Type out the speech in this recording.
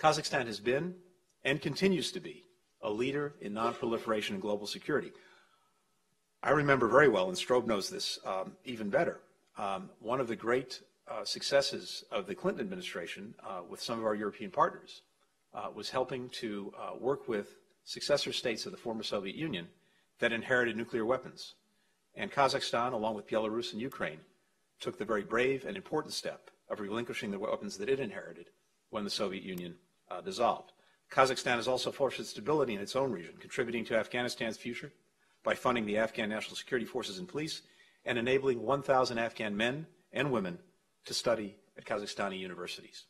Kazakhstan has been and continues to be a leader in nonproliferation and global security. I remember very well, and Strobe knows this um, even better, um, one of the great uh, successes of the Clinton administration uh, with some of our European partners uh, was helping to uh, work with successor states of the former Soviet Union that inherited nuclear weapons. And Kazakhstan, along with Belarus and Ukraine, took the very brave and important step of relinquishing the weapons that it inherited when the Soviet Union uh, dissolved. Kazakhstan has also fostered stability in its own region, contributing to Afghanistan's future by funding the Afghan National Security Forces and police and enabling 1,000 Afghan men and women to study at Kazakhstani universities.